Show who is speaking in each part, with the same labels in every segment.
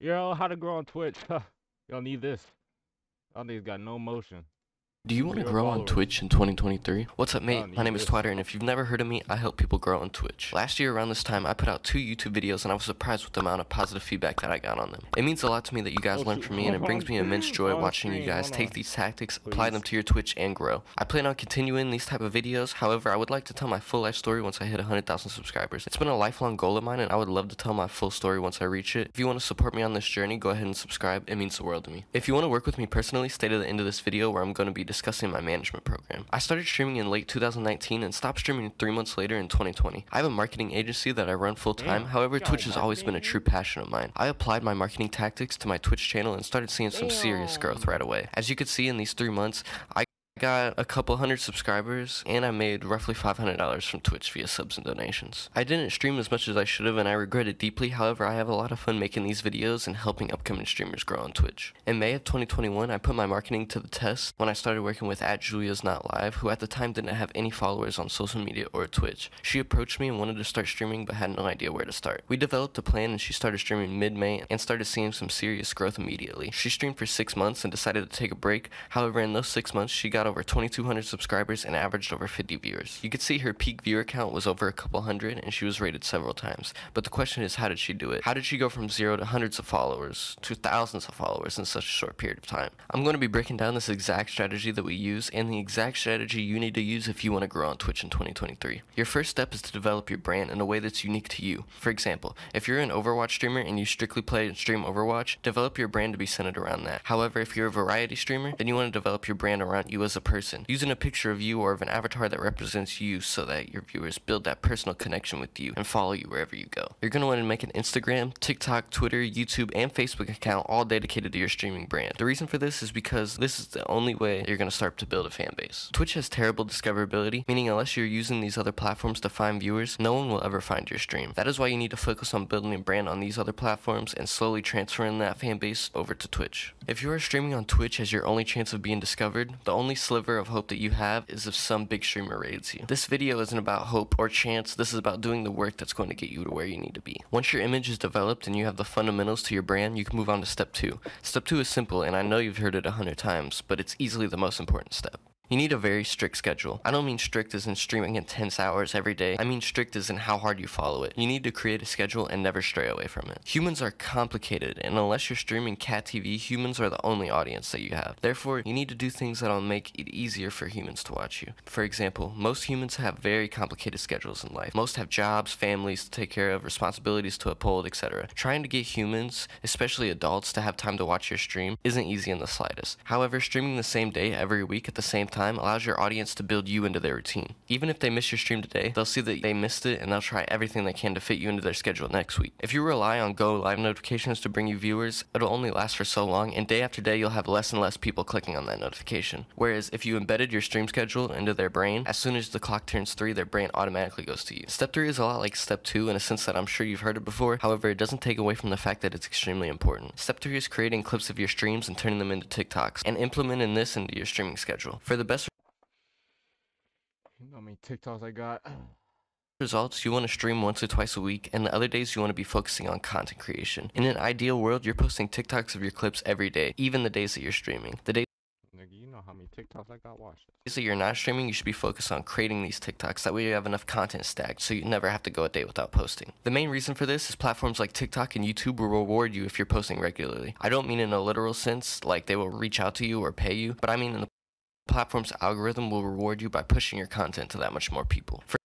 Speaker 1: Yo, how to grow on Twitch? Y'all need this. Y'all niggas got no motion.
Speaker 2: Do you want to grow on Twitch in 2023? What's up, mate? My name is Twitter, and if you've never heard of me, I help people grow on Twitch. Last year around this time, I put out two YouTube videos, and I was surprised with the amount of positive feedback that I got on them. It means a lot to me that you guys learn from me, and it brings me immense joy watching you guys take these tactics, apply them to your Twitch, and grow. I plan on continuing these type of videos. However, I would like to tell my full life story once I hit 100,000 subscribers. It's been a lifelong goal of mine, and I would love to tell my full story once I reach it. If you want to support me on this journey, go ahead and subscribe. It means the world to me. If you want to work with me personally, stay to the end of this video where I'm going to be discussing my management program. I started streaming in late 2019 and stopped streaming three months later in 2020. I have a marketing agency that I run full time, however, Twitch has always been a true passion of mine. I applied my marketing tactics to my Twitch channel and started seeing some serious growth right away. As you can see in these three months, I got a couple hundred subscribers, and I made roughly $500 from Twitch via subs and donations. I didn't stream as much as I should have, and I regret it deeply. However, I have a lot of fun making these videos and helping upcoming streamers grow on Twitch. In May of 2021, I put my marketing to the test when I started working with at Julia's Not Live, who at the time didn't have any followers on social media or Twitch. She approached me and wanted to start streaming, but had no idea where to start. We developed a plan, and she started streaming mid-May and started seeing some serious growth immediately. She streamed for six months and decided to take a break. However, in those six months, she got over 2,200 subscribers and averaged over 50 viewers. You could see her peak viewer count was over a couple hundred and she was rated several times. But the question is, how did she do it? How did she go from zero to hundreds of followers to thousands of followers in such a short period of time? I'm going to be breaking down this exact strategy that we use and the exact strategy you need to use if you want to grow on Twitch in 2023. Your first step is to develop your brand in a way that's unique to you. For example, if you're an Overwatch streamer and you strictly play and stream Overwatch, develop your brand to be centered around that. However, if you're a variety streamer, then you want to develop your brand around you as a the person, using a picture of you or of an avatar that represents you so that your viewers build that personal connection with you and follow you wherever you go. You're going to want to make an Instagram, TikTok, Twitter, YouTube, and Facebook account all dedicated to your streaming brand. The reason for this is because this is the only way you're going to start to build a fan base. Twitch has terrible discoverability, meaning unless you're using these other platforms to find viewers, no one will ever find your stream. That is why you need to focus on building a brand on these other platforms and slowly transferring that fan base over to Twitch. If you are streaming on Twitch as your only chance of being discovered, the only sliver of hope that you have is if some big streamer raids you. This video isn't about hope or chance, this is about doing the work that's going to get you to where you need to be. Once your image is developed and you have the fundamentals to your brand, you can move on to step two. Step two is simple, and I know you've heard it a hundred times, but it's easily the most important step. You need a very strict schedule. I don't mean strict as in streaming intense hours every day. I mean strict as in how hard you follow it. You need to create a schedule and never stray away from it. Humans are complicated, and unless you're streaming cat TV, humans are the only audience that you have. Therefore, you need to do things that'll make it easier for humans to watch you. For example, most humans have very complicated schedules in life. Most have jobs, families to take care of, responsibilities to uphold, etc. Trying to get humans, especially adults, to have time to watch your stream isn't easy in the slightest. However, streaming the same day every week at the same time time allows your audience to build you into their routine. Even if they miss your stream today, they'll see that they missed it and they'll try everything they can to fit you into their schedule next week. If you rely on go live notifications to bring you viewers, it'll only last for so long and day after day you'll have less and less people clicking on that notification. Whereas if you embedded your stream schedule into their brain, as soon as the clock turns 3, their brain automatically goes to you. Step 3 is a lot like step 2 in a sense that I'm sure you've heard it before, however it doesn't take away from the fact that it's extremely important. Step 3 is creating clips of your streams and turning them into TikToks and implementing this into your streaming schedule. For the best
Speaker 1: you know how many TikToks I got.
Speaker 2: Results, you want to stream once or twice a week, and the other days you want to be focusing on content creation. In an ideal world, you're posting TikToks of your clips every day, even the days that you're streaming. The days Nigga, you know how many
Speaker 1: TikToks I got watched.
Speaker 2: So you're not streaming, you should be focused on creating these TikToks. That way you have enough content stacked so you never have to go a day without posting. The main reason for this is platforms like TikTok and YouTube will reward you if you're posting regularly. I don't mean in a literal sense, like they will reach out to you or pay you, but I mean in the platform's algorithm will reward you by pushing your content to that much more people. For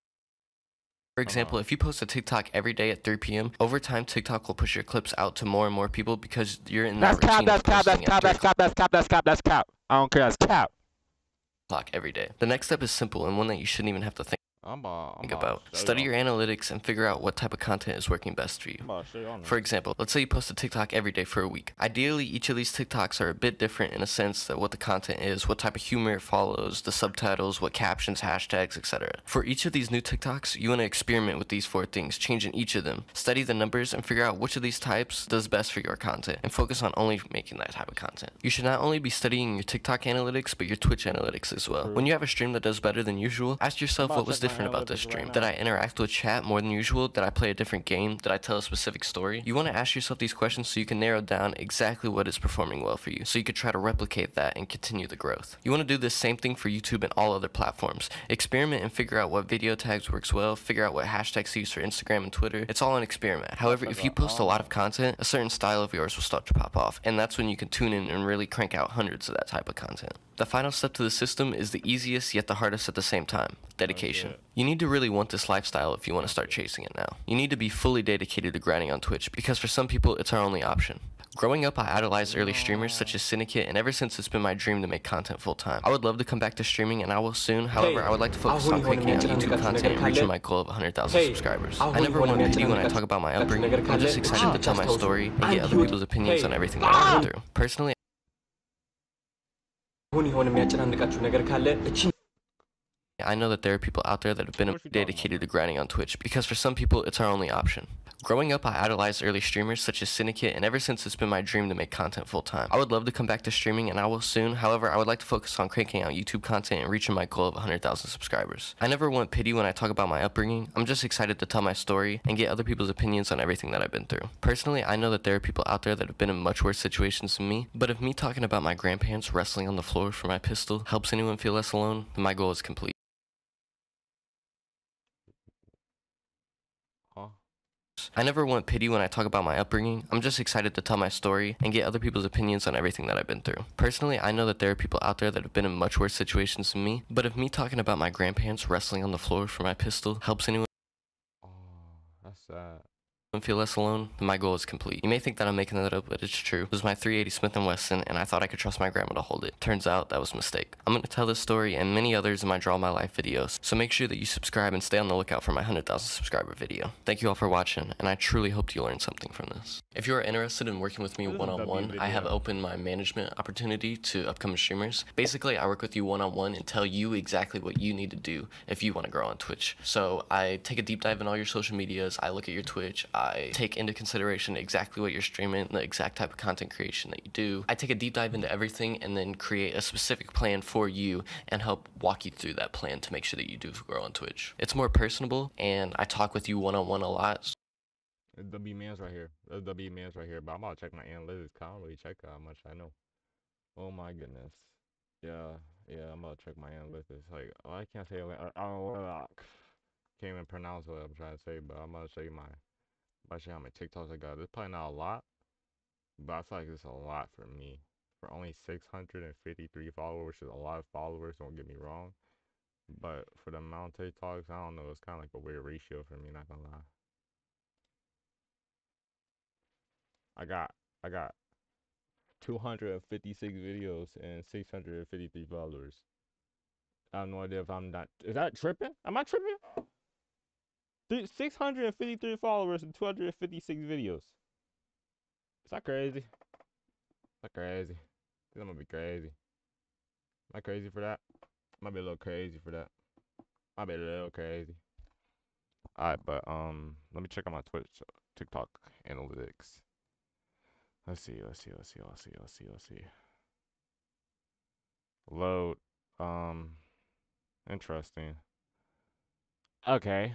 Speaker 2: for uh-huh. example, uh -huh. if you post a TikTok every day at 3 p.m., over time TikTok will push your clips out to more and more people because you're in that's that cap, routine. That's cap. That's cap. That's cap. That's cap. That's cap. That's cap. I don't care. That's cap. Every day. The next step is simple and one that you shouldn't even have to think. I'm, uh, I'm Think uh, about. Study your analytics and figure out what type of content is working best for you. For example, let's say you post a TikTok every day for a week. Ideally, each of these TikToks are a bit different in a sense that what the content is, what type of humor it follows, the subtitles, what captions, hashtags, etc. For each of these new TikToks, you want to experiment with these four things, changing each of them. Study the numbers and figure out which of these types does best for your content and focus on only making that type of content. You should not only be studying your TikTok analytics, but your Twitch analytics as well. When you have a stream that does better than usual, ask yourself what was different different about this dream? Did I interact with chat more than usual? Did I play a different game? Did I tell a specific story? You want to ask yourself these questions so you can narrow down exactly what is performing well for you, so you could try to replicate that and continue the growth. You want to do the same thing for YouTube and all other platforms. Experiment and figure out what video tags works well, figure out what hashtags to use for Instagram and Twitter. It's all an experiment. However, if you post a lot of content, a certain style of yours will start to pop off, and that's when you can tune in and really crank out hundreds of that type of content. The final step to the system is the easiest yet the hardest at the same time dedication. You need to really want this lifestyle if you want to start chasing it now. You need to be fully dedicated to grinding on Twitch because for some people it's our only option. Growing up, I idolized early streamers such as Syndicate, and ever since it's been my dream to make content full time. I would love to come back to streaming, and I will soon. However, I would like to focus on creating YouTube content and reaching my goal of 100,000 subscribers. I never want to pity when I talk about my upbringing. I'm just excited to tell my ah, story and get other people's opinions on everything that ah! I been through. Personally, I know that there are people out there that have been dedicated to grinding on Twitch because for some people it's our only option. Growing up, I idolized early streamers such as Syndicate, and ever since it's been my dream to make content full time. I would love to come back to streaming, and I will soon. However, I would like to focus on cranking out YouTube content and reaching my goal of 100,000 subscribers. I never want pity when I talk about my upbringing. I'm just excited to tell my story and get other people's opinions on everything that I've been through. Personally, I know that there are people out there that have been in much worse situations than me, but if me talking about my grandparents wrestling on the floor for my pistol helps anyone feel less alone, then my goal is complete. I never want pity when I talk about my upbringing. I'm just excited to tell my story and get other people's opinions on everything that I've been through. Personally, I know that there are people out there that have been in much worse situations than me, but if me talking about my grandparents wrestling on the floor for my pistol helps anyone. Oh, that's sad don't feel less alone, my goal is complete. You may think that I'm making that up, but it's true. It was my 380 Smith & Wesson, and I thought I could trust my grandma to hold it. Turns out that was a mistake. I'm gonna tell this story and many others in my Draw My Life videos, so make sure that you subscribe and stay on the lookout for my 100,000 subscriber video. Thank you all for watching, and I truly hope you learned something from this. If you are interested in working with me one-on-one, -on -one, I have opened my management opportunity to upcoming streamers. Basically, I work with you one-on-one -on -one and tell you exactly what you need to do if you wanna grow on Twitch. So I take a deep dive in all your social medias, I look at your Twitch, I I take into consideration exactly what you're streaming, the exact type of content creation that you do. I take a deep dive into everything and then create a specific plan for you and help walk you through that plan to make sure that you do grow on Twitch. It's more personable and I talk with you one on one a lot.
Speaker 1: So the B man's right here. The B man's right here. But I'm about to check my analytics. I don't really check how much I know. Oh my goodness. Yeah, yeah. I'm about to check my analytics. Like oh, I can't say. I don't. Can't even pronounce what I'm trying to say. But I'm about to show you my Watching how many TikToks I got. There's probably not a lot, but I feel like it's a lot for me. For only 653 followers, which is a lot of followers, don't get me wrong. But for the amount of TikToks, I don't know. It's kind of like a weird ratio for me, not gonna lie. I got, I got 256 videos and 653 followers. I have no idea if I'm not. Is that tripping? Am I tripping? 653 followers and 256 videos. Is that crazy? Is that crazy? I am gonna be crazy. Am I crazy for that? Might be a little crazy for that. Might be a little crazy. Alright, but um let me check out my Twitch TikTok analytics. Let's see, let's see, let's see, let's see, let's see, let's see. Load. Um interesting. Okay.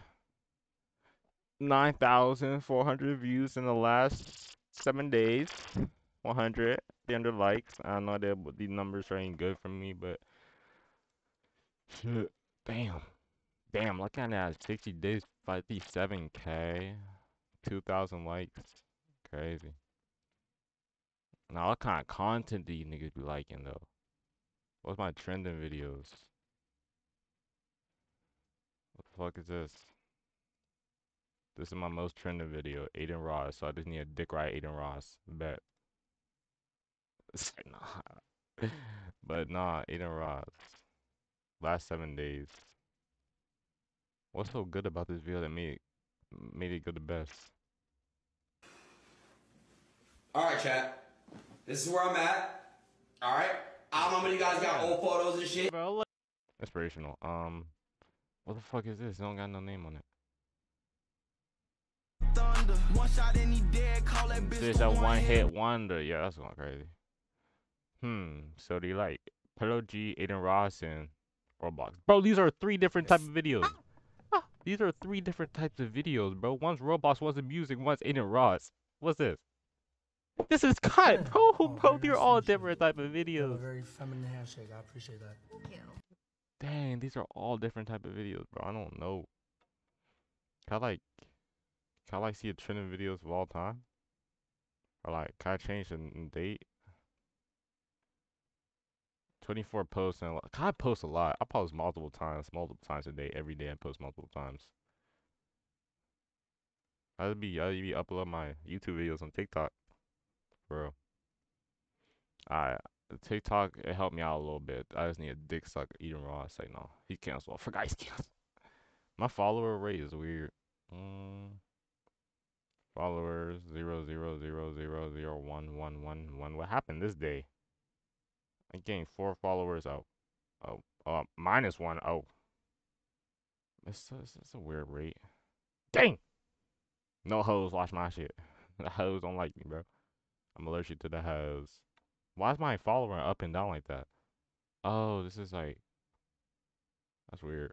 Speaker 1: 9,400 views in the last seven days. 100, 300 likes. I know that the numbers are ain't good for me, but shit, damn, damn. Look at that, 60 days, 57k, 2,000 likes. Crazy. Now, what kind of content do you niggas be liking though? What's my trending videos? What the fuck is this? This is my most trending video, Adin Ross. So I just need a dick ride Adin Ross. Bet. nah. but nah, Adin Ross. Last seven days. What's so good about this video that made it, made it go the best?
Speaker 2: Alright, chat. This is where I'm at. Alright? I don't know many guys got old photos and shit.
Speaker 1: Inspirational. Um, what the fuck is this? It don't got no name on it wonder. One shot and he dead, call that bitch. There's a one hit wonder. Yeah, that's going crazy. Hmm. So do you like Pillow G, Adin Ross, and Roblox? Bro, these are three different type of videos. these are three different types of videos, bro. One's Roblox, one's music, one's Adin Ross. What's this? This is
Speaker 2: cut, bro. Oh,
Speaker 1: bro, they're all different type of videos.
Speaker 2: Very feminine handshake. I appreciate that. Thank you.
Speaker 1: Dang, these are all different type of videos, bro. I don't know. I like can I like see a trending videos of all time? Or like, can I change the date? 24 posts and like, I post a lot. I post multiple times, multiple times a day. Every day I post multiple times. I'd be I'd be uploading my YouTube videos on TikTok, bro. Alright, TikTok it helped me out a little bit. I just need a dick suck Eden Raw. Say no, he canceled. I forgot he's canceled. My follower rate is weird. Mm. Followers zero zero zero zero zero one one one one. What happened this day? I gained four followers. Oh, oh, uh, minus one. Oh, it's it's a weird rate. Dang. No hoes watch my shit. the hoes don't like me, bro. I'm allergic to the hoes. Why is my follower up and down like that? Oh, this is like that's weird.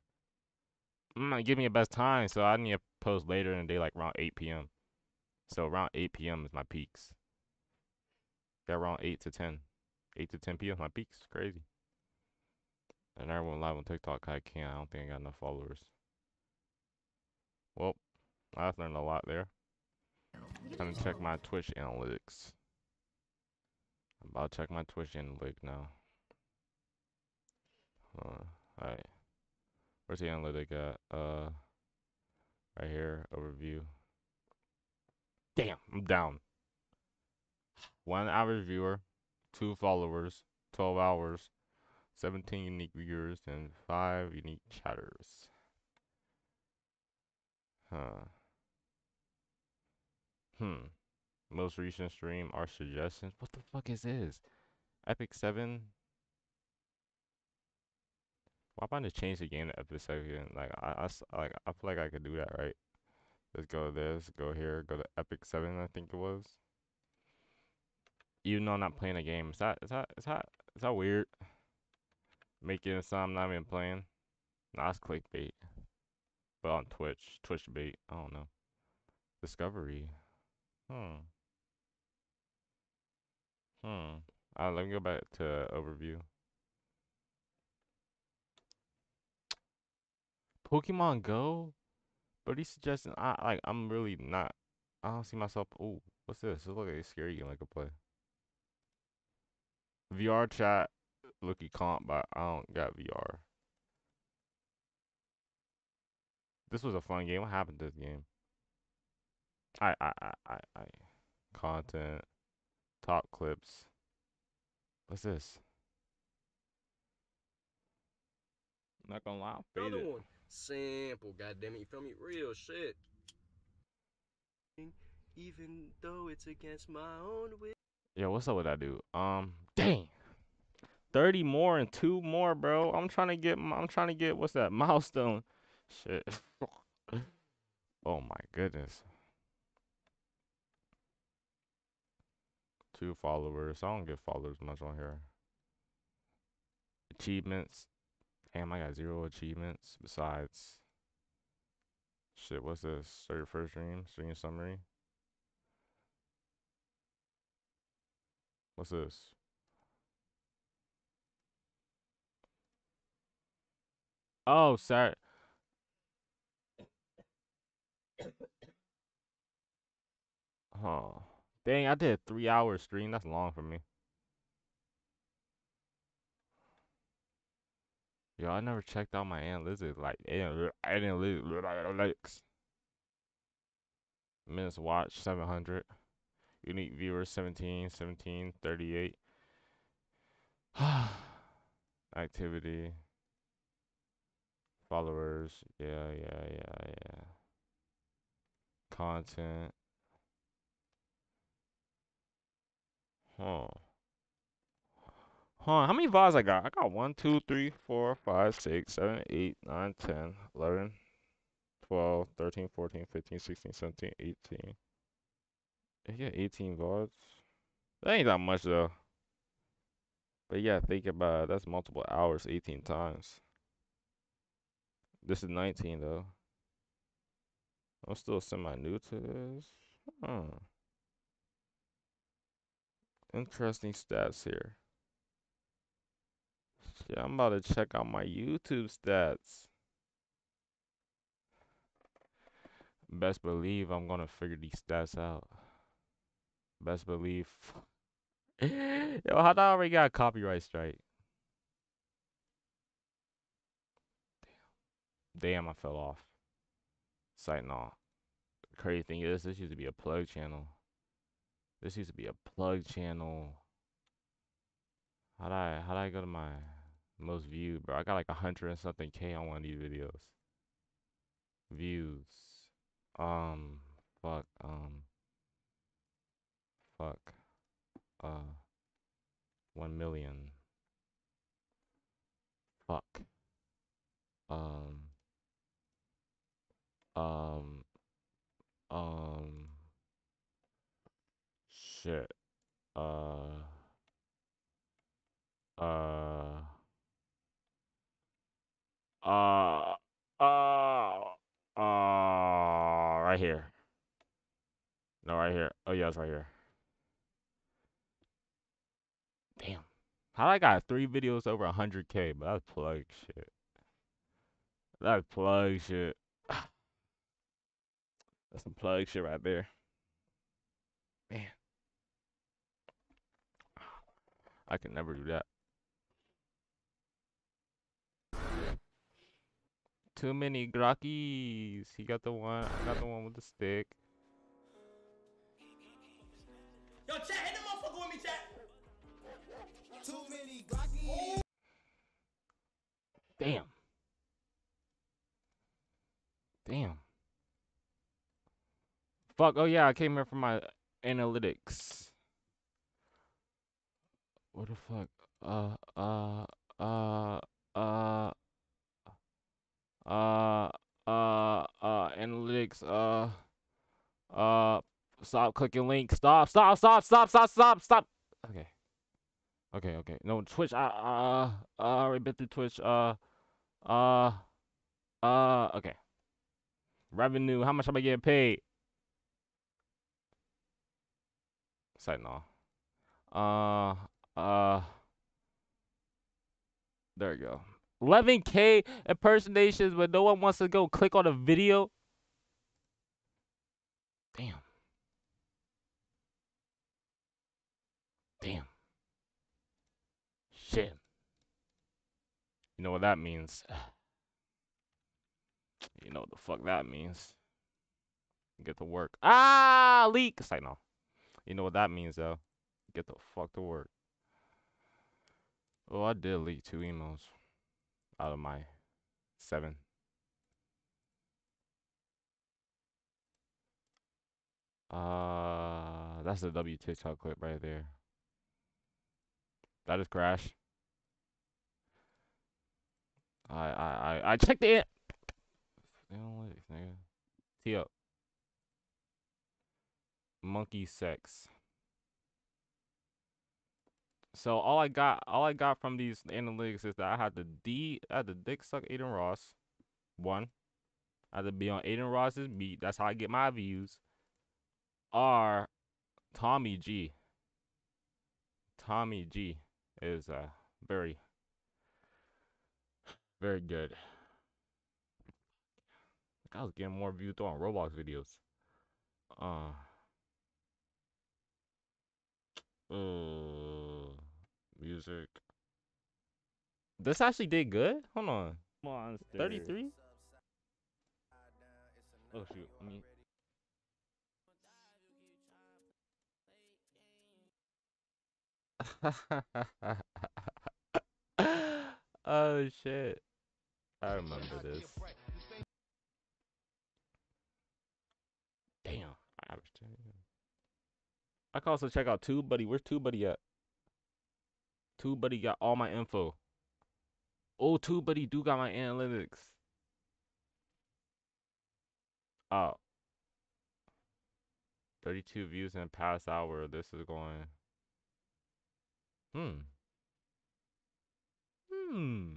Speaker 1: Mm, give me a best time, so I need to post later in the day, like around 8 p.m. So around 8 p.m. is my peaks. Got around 8 to 10. 8 to 10 p.m. my peaks. Crazy. And everyone live on TikTok, I can't. I don't think I got enough followers. Well, I've learned a lot there. Time to check my Twitch analytics. I'm about to check my Twitch analytics now. Uh, Alright. Where's the analytic at? Uh, right here, overview. Damn, I'm down. One average viewer, two followers, 12 hours, 17 unique viewers, and five unique chatters. Huh. Hmm. Most recent stream, our suggestions. What the fuck is this? Epic 7? Why am I to change the game to Epic 7? Like, I, I, like, I feel like I could do that, right? Let's go this, go here, go to Epic 7, I think it was. Even though I'm not playing a game, it's that is it's that is it's that, that weird? Making it sound I'm not even playing. Nah, it's clickbait. But on Twitch, Twitch bait, I don't know. Discovery. Hmm. Hmm. Uh, let me go back to overview. Pokemon Go? But he's suggesting I like. I'm really not. I don't see myself. Oh, what's this? This look like a scary game I could play. VR chat, looky comp, but I don't got VR. This was a fun game. What happened to this game? I I I I, I. content, top clips. What's this? I'm not gonna lie, i am
Speaker 2: fade it. One. Simple, goddammit, you feel me? Real shit. Even though it's against my own will.
Speaker 1: Yo, what's up with that dude? Um, dang. 30 more and two more, bro. I'm trying to get, I'm trying to get, what's that, milestone? Shit. oh my goodness. Two followers. I don't get followers much on here. Achievements. Damn, I got zero achievements besides. Shit, what's this? Start your first dream? Stream summary? What's this? Oh, sorry. Oh, dang, I did a three hour stream. That's long for me. Yo, I never checked out my analytics. Like analytics. Minutes watch 700. Unique viewers 17, 17, 38. Activity. Followers. Yeah, yeah, yeah, yeah. Content. Huh how many VODs I got? I got 1, 2, 3, 4, 5, 6, 7, 8, 9, 10, 11, 12, 13, 14, 15, 16, 17, 18. Yeah, 18 VODs. That ain't that much though. But yeah, think about it. That's multiple hours 18 times. This is 19 though. I'm still semi new to this. Huh. Interesting stats here. Yeah, I'm about to check out my YouTube stats. Best believe I'm gonna figure these stats out. Best believe. Yo, how did I already got copyright strike? Damn. Damn, I fell off. Sight All Crazy thing is, this used to be a plug channel. This used to be a plug channel. How do I how do I go to my most viewed, bro. I got like a hundred and something K on one of these videos. Views. Um, fuck, um, fuck, uh, one million. Fuck. Um, um, um, shit. Uh, uh, uh, uh, uh, right here. No, right here. Oh, yeah, it's right here. Damn. How I got three videos over 100K, but that's plug shit. That's plug shit. That's some plug shit right there. Man. I can never do that. too many Grockies. He got the one. I got the one with the stick. Yo, chat, hit the motherfucker with me, chat. Too many grockies. Damn. Damn. Fuck. Oh yeah, I came here for my analytics. What the fuck? Uh. Uh. Uh. Uh uh, uh, uh, analytics, uh, uh, stop clicking link, stop, stop, stop, stop, stop, stop, stop. Okay, okay, okay. No, Twitch. I, uh, I already been through Twitch. Uh, uh, uh. Okay. Revenue. How much am I getting paid? Setting off. Uh, uh. There you go. 11k impersonations, but no one wants to go click on a video. Damn. Damn. Shit. You know what that means. You know what the fuck that means. Get to work. Ah, leak. It's like, no. You know what that means, though. Get the fuck to work. Oh, I did leak two emails out of my seven. Uh, that's the W TikTok clip right there. That is crash. I I I I checked it. Analytics, nigga. T up. Monkey sex. So all I got, all I got from these analytics is that I had to D, I had to dick suck Adin Ross, one. I had to be on Adin Ross's beat. That's how I get my views. R, Tommy G. Tommy G is uh, very, very good. I was getting more views on Roblox videos. Uh. Uh. Music. This actually did good. Hold on. Monster. 33? Oh shoot. I mean oh shit. I remember this. Damn. I I can also check out TubeBuddy. Where's TubeBuddy at? TubeBuddy got all my info. Oh, TubeBuddy do got my analytics. Oh. 32 views in the past hour. This is going. Hmm. Hmm.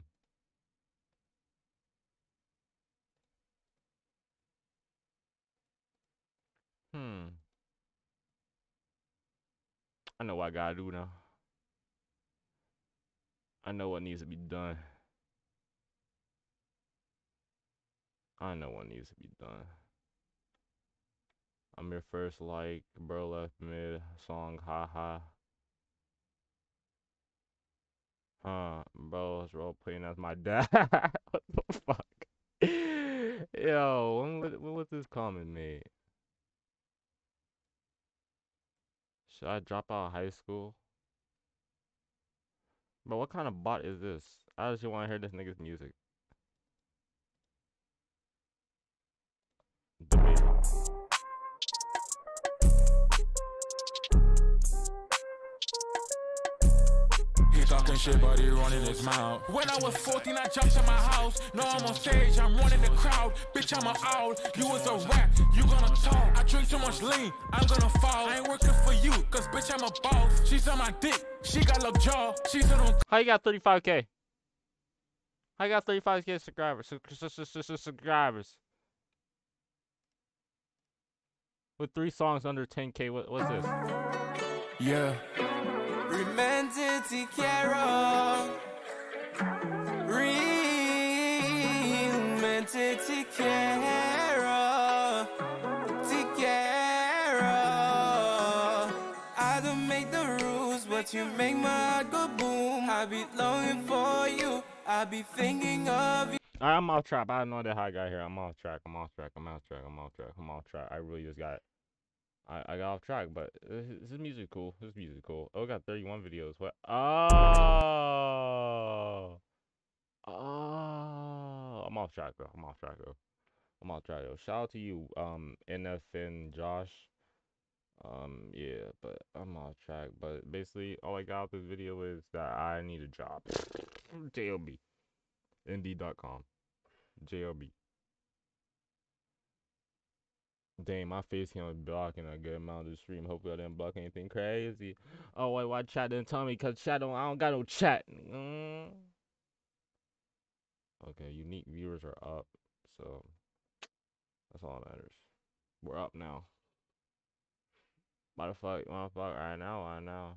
Speaker 1: Hmm. I know what I gotta do now. I know what needs to be done. I know what needs to be done. I'm your first like, bro left mid song, haha. Huh, bro, it's role playing as my dad. what the fuck? Yo, when, was, when was this comment made? Should I drop out of high school? But what kind of bot is this? I just want to hear this nigga's music. talking shit, but he running his mouth.
Speaker 2: When I was 14, I
Speaker 1: jumped in my house. Now I'm on stage, I'm running the crowd. Bitch, I'm an owl. You was a rap, you gonna talk. I drink too much lean, I'm gonna fall. I ain't working for you, cause bitch, I'm a boss. She's on my dick, she got love jaw. She's don't. How you got 35k? I got 35k subscribers. Subscribers. With three songs under 10k. What, what's this? Yeah.
Speaker 2: Romantic Carol. Romantic Carol. nights you make my heart go boom. I be longing for you. I be thinking of you.
Speaker 1: Right, I'm off track. I know that how I got here. I'm off track. I'm off track. I'm off track. I'm off track. I'm off track. I really just got, I, I got off track. But this, this music cool. This music cool. Oh, got 31 videos. What? Oh, oh. I'm off track though. I'm off track though. I'm off track though. Shout out to you, um, NFN Josh. Um, yeah, but I'm off track. But basically, all I got out this video is that I need a job. JLB. Indeed.com. JLB. Dang, my face here was blocking a good amount of the stream. Hopefully, I didn't block anything crazy. Oh, wait, why chat didn't tell me? Because chat don't, I don't got no chat. Mm. Okay, unique viewers are up. So, that's all that matters. We're up now. Motherfucker, motherfucker! I know, I know.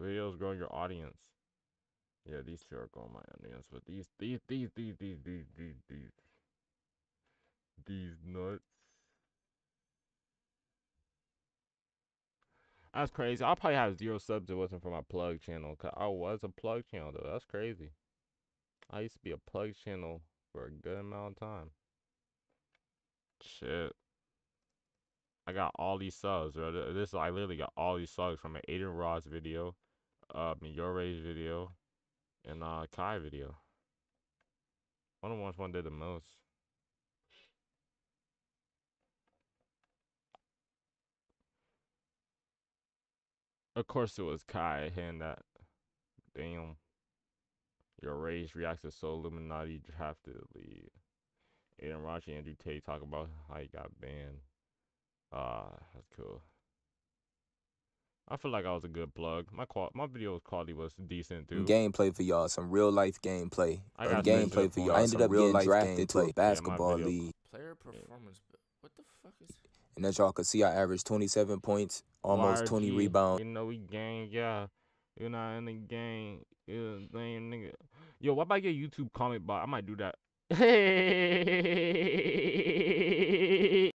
Speaker 1: Videos growing your audience. Yeah, these two are growing my audience, but these, these, these, these, these, these, these, these, these nuts. That's crazy. I'll probably have zero subs if it wasn't for my plug channel. Cause I was a plug channel though. That's crazy. I used to be a plug channel for a good amount of time. Shit. I got all these subs, bro. This I literally got all these subs from an Adin Ross video, uh, rage video, and uh, Kai video. One of the ones one did the most. Of course, it was Kai hitting that. Damn. Your reacts reacted so Illuminati drafted the lead. Adin and Andrew Tate talk about how he got banned. Ah, uh, that's cool. I feel like I was a good plug. My qual- my video quality was decent too. Gameplay for y'all, some real life gameplay. I got gameplay for y'all. I ended up getting drafted to a basketball yeah, league. Player performance. Yeah. What the fuck is? And as y'all could see, I averaged 27 points, almost YRG. 20 rebounds. You know we gang, yeah. You're not in the game. You're nigga. Yo, what about your YouTube comment bot? I might do that.
Speaker 2: Hey.